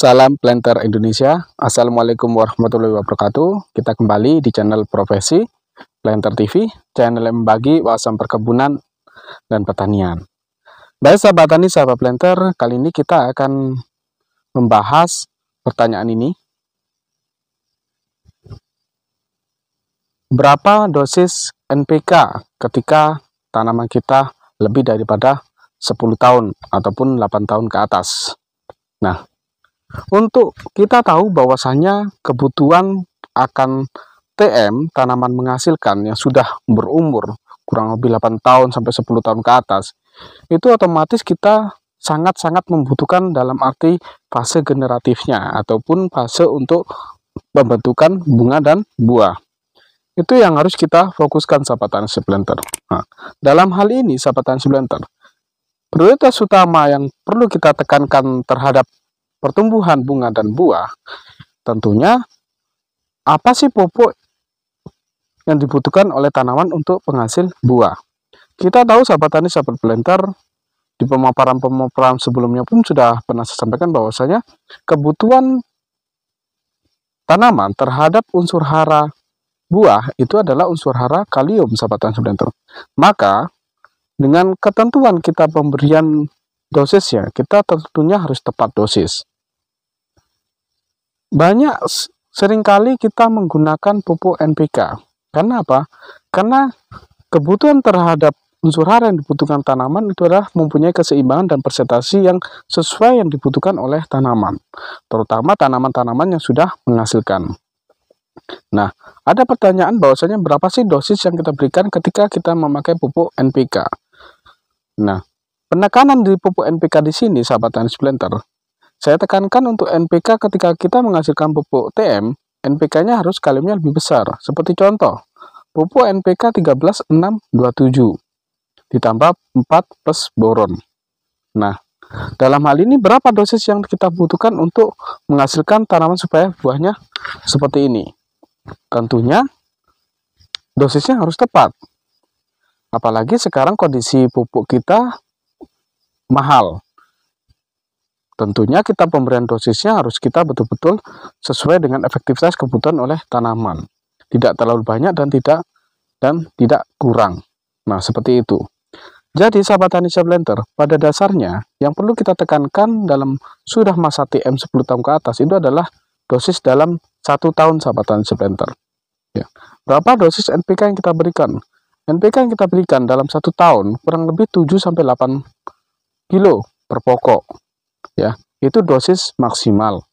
Salam Planter Indonesia. Assalamualaikum warahmatullahi wabarakatuh. Kita kembali di channel Profesi Planter TV, channel yang membagi wawasan perkebunan dan pertanian. Baik sahabat tani, sahabat planter, kali ini kita akan membahas pertanyaan ini. Berapa dosis NPK ketika tanaman kita lebih daripada 10 tahun ataupun 8 tahun ke atas? Nah, untuk kita tahu bahwasanya kebutuhan akan TM tanaman menghasilkan yang sudah berumur kurang lebih 8 tahun sampai 10 tahun ke atas itu otomatis kita sangat-sangat membutuhkan dalam arti fase generatifnya ataupun fase untuk pembentukan bunga dan buah. Itu yang harus kita fokuskan sahabat tani blender. Nah, dalam hal ini sahabat tani blender, prioritas utama yang perlu kita tekankan terhadap pertumbuhan bunga dan buah tentunya apa sih pupuk yang dibutuhkan oleh tanaman untuk penghasil buah. Kita tahu sahabat tani, sahabat blender, di pemaparan-pemaparan sebelumnya pun sudah pernah saya sampaikan bahwasanya kebutuhan tanaman terhadap unsur hara buah itu adalah unsur hara kalium, sahabat tani blender. Maka dengan ketentuan kita pemberian dosisnya, kita tentunya harus tepat dosis. Banyak sering kali kita menggunakan pupuk NPK. Karena apa? Karena kebutuhan terhadap unsur hara yang dibutuhkan tanaman itu adalah mempunyai keseimbangan dan presentasi yang sesuai yang dibutuhkan oleh tanaman, terutama tanaman-tanaman yang sudah menghasilkan. Nah, ada pertanyaan bahwasanya berapa sih dosis yang kita berikan ketika kita memakai pupuk NPK? Nah, penekanan di pupuk NPK di sini, sahabat tani splinter, saya tekankan untuk NPK ketika kita menghasilkan pupuk TM, NPK-nya harus kaliumnya lebih besar. Seperti contoh, pupuk NPK 13627 ditambah 4 plus boron. Nah, dalam hal ini berapa dosis yang kita butuhkan untuk menghasilkan tanaman supaya buahnya seperti ini? Tentunya dosisnya harus tepat. Apalagi sekarang kondisi pupuk kita mahal. Tentunya kita pemberian dosisnya harus kita betul-betul sesuai dengan efektivitas kebutuhan oleh tanaman. Tidak terlalu banyak dan tidak dan tidak kurang. Nah, seperti itu. Jadi sahabat tani blender, pada dasarnya yang perlu kita tekankan dalam sudah masa TM 10 tahun ke atas itu adalah dosis dalam satu tahun sahabat tani blender. Ya. Berapa dosis NPK yang kita berikan? NPK yang kita berikan dalam satu tahun kurang lebih 7 sampai 8 kilo per pokok. Ya, itu dosis maksimal.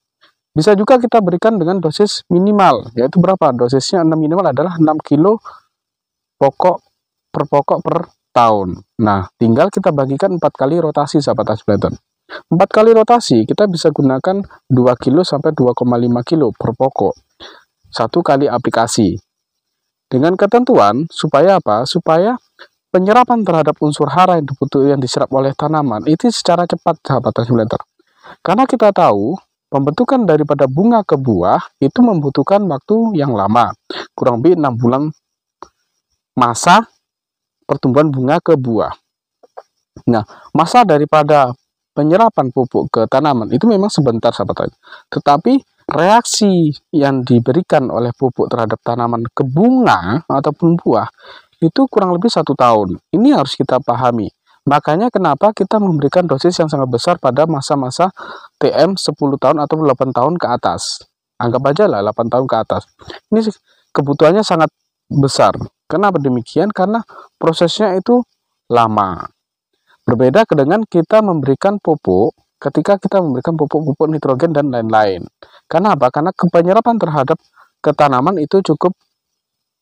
Bisa juga kita berikan dengan dosis minimal, yaitu berapa? Dosisnya 6 minimal adalah 6 kilo pokok per pokok per tahun. Nah, tinggal kita bagikan empat kali rotasi sahabat Asbleton. Empat kali rotasi kita bisa gunakan 2 kilo sampai 2,5 kilo per pokok. Satu kali aplikasi. Dengan ketentuan supaya apa? Supaya penyerapan terhadap unsur hara yang dibutuhkan yang diserap oleh tanaman itu secara cepat sahabat Asbleton. Karena kita tahu pembentukan daripada bunga ke buah itu membutuhkan waktu yang lama, kurang lebih enam bulan masa pertumbuhan bunga ke buah. Nah, masa daripada penyerapan pupuk ke tanaman itu memang sebentar sahabat Tetapi reaksi yang diberikan oleh pupuk terhadap tanaman ke bunga ataupun buah itu kurang lebih satu tahun. Ini harus kita pahami. Makanya kenapa kita memberikan dosis yang sangat besar pada masa-masa TM 10 tahun atau 8 tahun ke atas. Anggap aja lah 8 tahun ke atas. Ini kebutuhannya sangat besar. Kenapa demikian? Karena prosesnya itu lama. Berbeda dengan kita memberikan pupuk ketika kita memberikan pupuk-pupuk nitrogen dan lain-lain. Karena apa? Karena penyerapan terhadap ketanaman itu cukup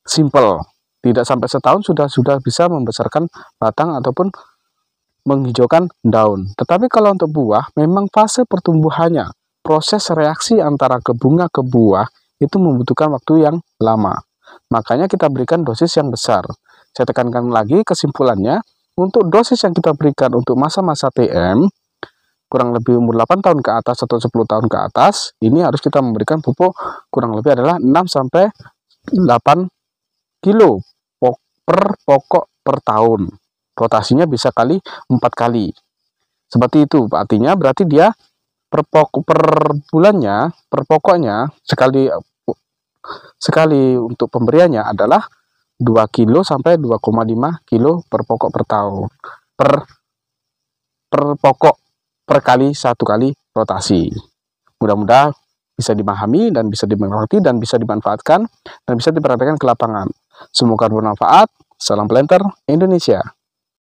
simple. Tidak sampai setahun sudah sudah bisa membesarkan batang ataupun menghijaukan daun. Tetapi kalau untuk buah, memang fase pertumbuhannya, proses reaksi antara ke bunga ke buah itu membutuhkan waktu yang lama. Makanya kita berikan dosis yang besar. Saya tekankan lagi kesimpulannya, untuk dosis yang kita berikan untuk masa-masa TM, kurang lebih umur 8 tahun ke atas atau 10 tahun ke atas, ini harus kita memberikan pupuk kurang lebih adalah 6 sampai 8 kilo per pokok per tahun. Rotasinya bisa kali 4 kali. Seperti itu, artinya berarti dia per, pokok, per bulannya, per pokoknya sekali sekali untuk pemberiannya adalah 2 kilo sampai 2,5 kilo per pokok per tahun per per pokok per kali satu kali rotasi. Mudah-mudahan bisa dimahami dan bisa dimengerti dan bisa dimanfaatkan dan bisa diperhatikan ke lapangan. Semoga bermanfaat. Salam Planter Indonesia.